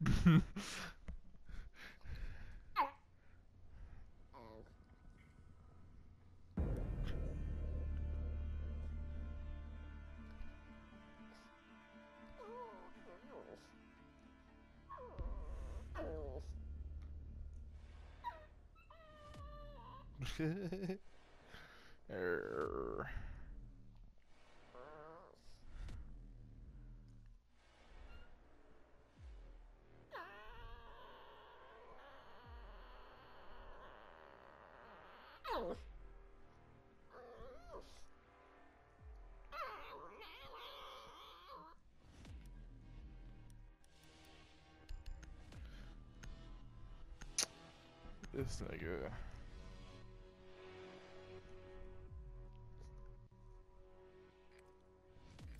Err. This nigga.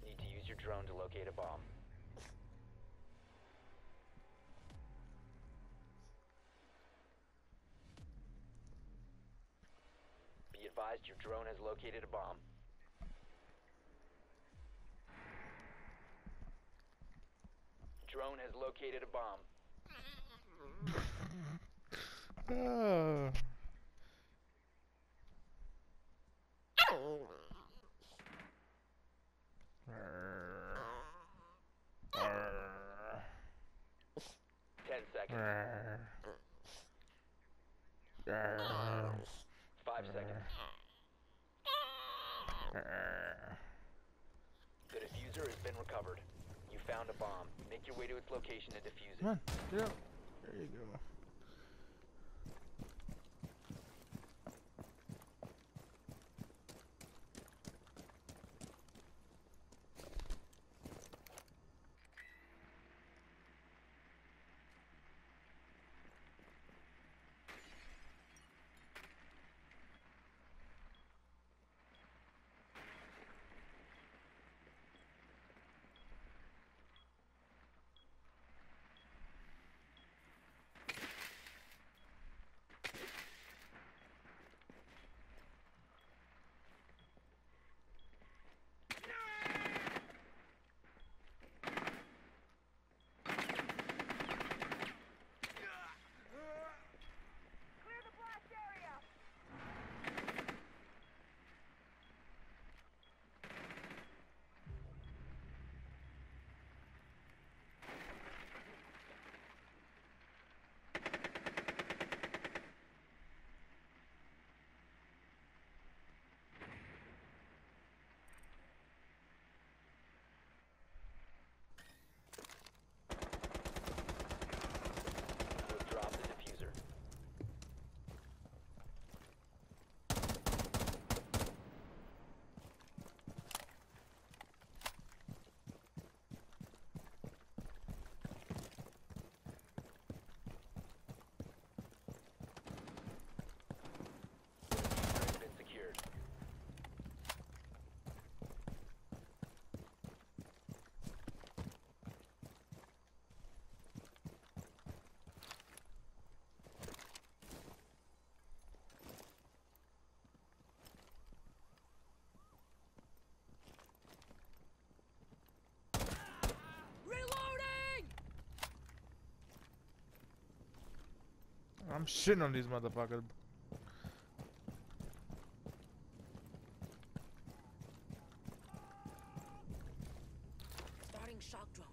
Need to use your drone to locate a bomb. Be advised your drone has located a bomb. Drone has located a bomb. Err. Err. Ten seconds. Err. Err. Five seconds. The defuser has been recovered. You found a bomb. Make your way to its location and defuse it. Come on, get up. There you go. I'm shitting on these motherfuckers. Starting shock drone.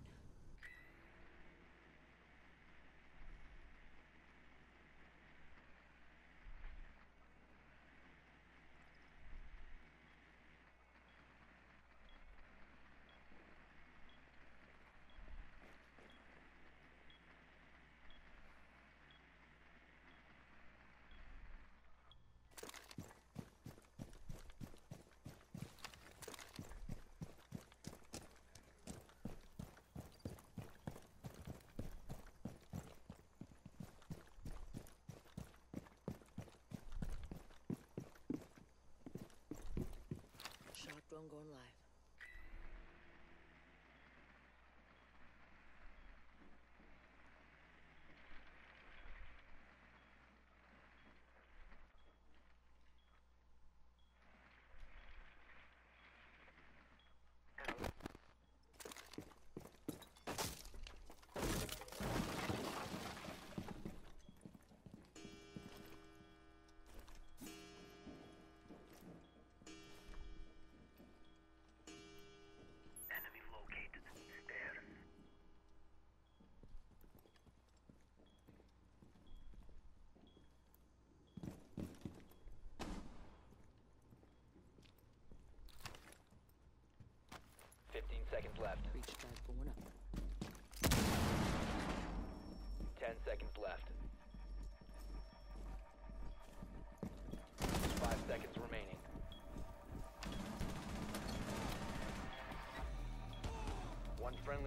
Cyclone going live.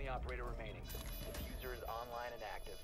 Operator remaining. Defuser is online and active.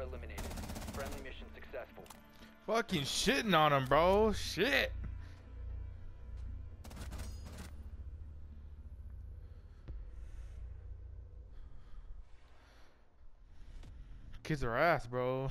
4 eliminated. Friendly mission successful. Fucking shitting on him, bro. Shit. Kids are ass, bro.